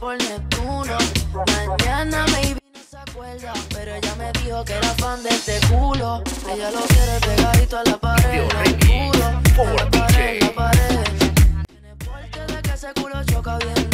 por Neptuno. Mañana maybe no se acuerda, pero ella me dijo que era fan de este culo. Ella lo quiere pegadito a la pared, lo juro. A la pared, la pared. Tiene porte de que ese culo choca bien